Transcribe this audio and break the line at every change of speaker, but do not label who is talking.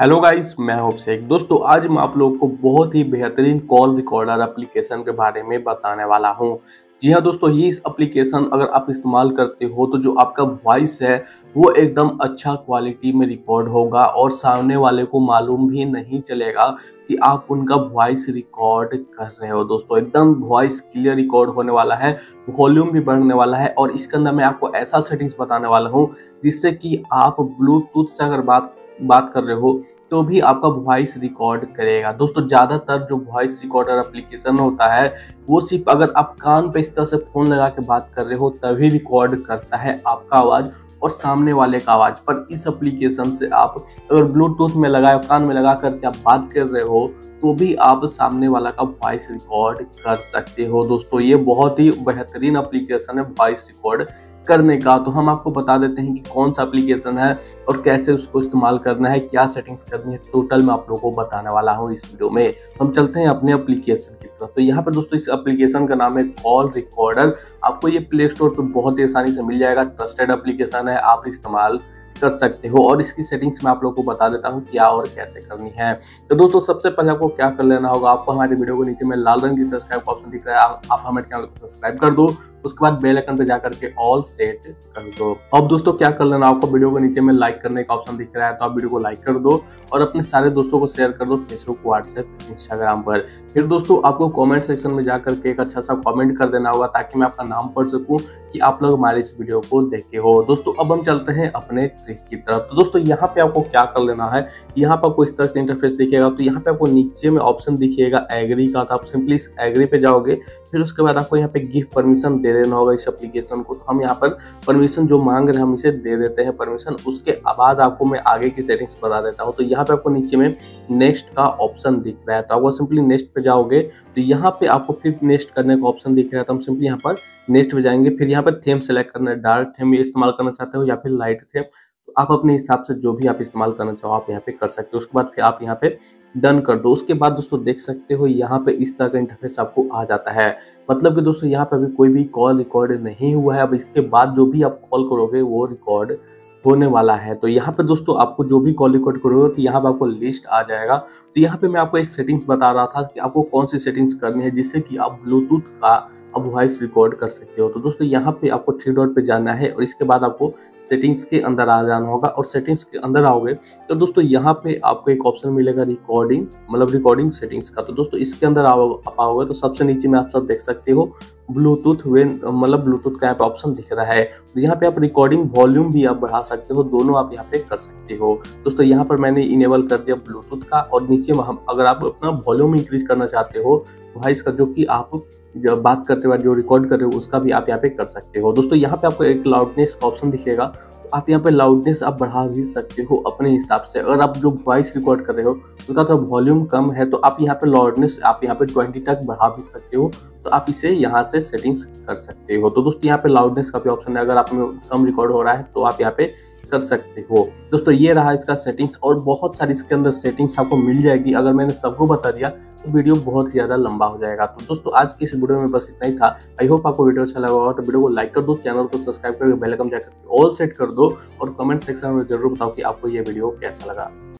Hello guys मैं हूँ शेख दोस्तों, आज मैं आप लोगों को बहुत ही बेहतरीन कॉल रिकॉर्डर एप्लीकेशन के बारे में बताने वाला हूँ। जी हाँ दोस्तों, ये इस एप्लीकेशन अगर आप इस्तेमाल करते हो तो जो आपका वॉइस है, वो एकदम अच्छा क्वालिटी में रिकॉर्ड होगा और सामने वाले को मालूम भी नहीं चलेगा कि आप उनका वॉइस रिकॉर्ड कर रहे हो। दोस्तों, एकदम वॉइस क्लियर रिकॉर्ड होने वाला है वॉल्यूम भी बढ़ने वाला है और इसके अंदर मैं आपको ऐसा सेटिंग्स बताने वाला हूँ जिससे कि आप ब्लूटूथ से अगर बात बात कर रहे हो तो भी आपका वॉइस रिकॉर्ड करेगा। दोस्तों, ज़्यादातर जो वॉइस रिकॉर्डर एप्लीकेशन होता है, वो सिर्फ़ अगर आप कान पे इस तरह से फ़ोन लगा के बात कर रहे हो, तभी रिकॉर्ड करता है आपका आवाज़ और सामने वाले का आवाज़। पर इस एप्लीकेशन से आप अगर ब्लूटूथ में लगाए, कान में लगा करके आप बात कर रहे हो तो भी आप सामने वाला का वॉइस रिकॉर्ड कर सकते हो। दोस्तों, ये बहुत ही बेहतरीन एप्लीकेशन है वॉइस रिकॉर्ड करने का तो हम आपको बता देते हैं कि कौन सा एप्लीकेशन है और कैसे उसको इस्तेमाल करना है, क्या सेटिंग्स करनी है। टोटल मैं आप लोगों को बताने वाला हूँ इस वीडियो में। हम चलते हैं अपने एप्लीकेशन की तरफ़। तो यहाँ पर दोस्तों, इस एप्लीकेशन का नाम है कॉल रिकॉर्डर आपको ये प्ले स्टोर पर बहुत ही आसानी से मिल जाएगा। ट्रस्टेड एप्लीकेशन है, आप इस्तेमाल कर सकते हो। और इसकी सेटिंग्स मैं आप लोगों को बता देता हूँ क्या और कैसे करनी है। तो दोस्तों, सबसे पहले आपको क्या कर लेना होगा, आपको हमारे वीडियो को नीचे में लाल रंग की सब्सक्राइब का ऑप्शन दिख रहा है। आप हमारे चैनल को सब्सक्राइब कर दो, उसके बाद बेल आइकन पे जाकर के ऑल सेट कर दो। अब दोस्तों, क्या कर लेना आपको वीडियो को नीचे में लाइक करने का ऑप्शन दिख रहा है तो आप वीडियो को लाइक कर दो और अपने सारे दोस्तों को शेयर कर दो फेसबुक व्हाट्सएप इंस्टाग्राम पर। फिर दोस्तों, आपको कमेंट सेक्शन में जाकर के एक अच्छा सा कमेंट कर देना होगा, ताकि मैं आपका नाम पढ़ सकूँ कि आप लोग हमारे इस वीडियो को देखे हो। दोस्तों, अब हम चलते हैं अपने ट्रिक की तरफ़। तो दोस्तों, यहाँ पे आपको क्या कर लेना है, यहाँ पर आपको इस तरह का इंटरफेस दिखेगा। तो यहाँ पे आपको नीचे में ऑप्शन दिखेगा एग्री का। तो आप सिंपली एग्री पे जाओगे, फिर उसके बाद आपको यहाँ पे गिफ्ट परमिशन दे देना होगा इस एप्लीकेशन को। तो हम यहाँ पर परमिशन जो मांग रहे हैं, हम इसे दे देते हैं परमिशन उसके बाद आपको मैं आगे की सेटिंग्स बता देता हूँ। तो यहाँ पे आपको नीचे में नेक्स्ट का ऑप्शन दिख रहा है। तो आपको सिंपली नेक्स्ट पे जाओगे तो यहाँ पे आपको फिर नेक्स्ट करने का ऑप्शन दिख रहा है। तो हम सिंपली यहाँ पर नेक्स्ट पे जाएँगे। फिर यहाँ पर थेम सेलेक्ट करना है। डार्क थेम इस्तेमाल करना चाहते हो या फिर लाइट थेम तो आप अपने हिसाब से जो भी आप इस्तेमाल करना चाहो, आप यहाँ पे कर सकते हो। उसके बाद फिर आप यहाँ पे डन कर दो। उसके बाद दोस्तों देख सकते हो, यहाँ पे इस तरह का इंटरफेस आपको आ जाता है। मतलब कि दोस्तों यहाँ पे अभी कोई भी कॉल रिकॉर्ड नहीं हुआ है। अब इसके बाद जो भी आप कॉल करोगे, वो रिकॉर्ड होने वाला है। तो यहाँ पे दोस्तों आपको जो भी कॉल रिकॉर्ड करोगे तो यहाँ पे आपको लिस्ट आ जाएगा। तो यहाँ पे मैं आपको एक सेटिंग्स बता रहा था कि आपको कौन सी सेटिंग्स करनी है, जिससे कि आप ब्लूटूथ का अब वॉइस रिकॉर्ड कर सकते हो। तो दोस्तों, यहाँ पे आपको थ्री डॉट पे जाना है और इसके बाद आपको सेटिंग्स के अंदर आ जाना होगा। और सेटिंग्स के अंदर आओगे तो दोस्तों, यहाँ पे आपको एक ऑप्शन मिलेगा रिकॉर्डिंग मतलब रिकॉर्डिंग सेटिंग्स का। तो दोस्तों, इसके अंदर आप आओगे तो सबसे नीचे में आप सब देख सकते हो ब्लूटूथ वेन मतलब ब्लूटूथ का यहाँ पे ऑप्शन दिख रहा है। तो यहाँ पे आप रिकॉर्डिंग वॉल्यूम भी आप बढ़ा सकते हो, दोनों आप यहाँ पे कर सकते हो। दोस्तों, यहाँ पर मैंने इनेबल कर दिया ब्लूटूथ का और नीचे अगर आप अपना वॉल्यूम इंक्रीज करना चाहते हो वॉइस का जो कि आप जब बात करते हुए, जो रिकॉर्ड कर रहे हो, उसका भी आप यहाँ पे कर सकते हो। दोस्तों, यहाँ पे आपको एक लाउडनेस का ऑप्शन दिखेगा। तो आप यहाँ पे लाउडनेस आप बढ़ा भी सकते हो अपने हिसाब से। अगर आप जो वॉइस रिकॉर्ड कर रहे हो, उसका तो वॉल्यूम कम है तो आप यहाँ पे लाउडनेस आप यहाँ पे ट्वेंटी तक बढ़ा भी सकते हो तो आप इसे यहाँ से सेटिंग्स कर सकते हो। तो दोस्तों, यहाँ पे लाउडनेस का भी ऑप्शन है। अगर आप में कम रिकॉर्ड हो रहा है तो आप यहाँ पे कर सकते हो। दोस्तों, ये रहा इसका सेटिंग्स और बहुत सारी इसके अंदर सेटिंग्स आपको मिल जाएगी। अगर मैंने सबको बता दिया तो वीडियो बहुत ज़्यादा लंबा हो जाएगा। तो दोस्तों, आज की इस वीडियो में बस इतना ही था। आई होप आपको वीडियो अच्छा लगा होगा। तो वीडियो को लाइक कर दो, चैनल को सब्सक्राइब करके बेलकम जाकर ऑल सेट कर दो और कमेंट सेक्शन में ज़रूर बताओ कि आपको यह वीडियो कैसा लगा।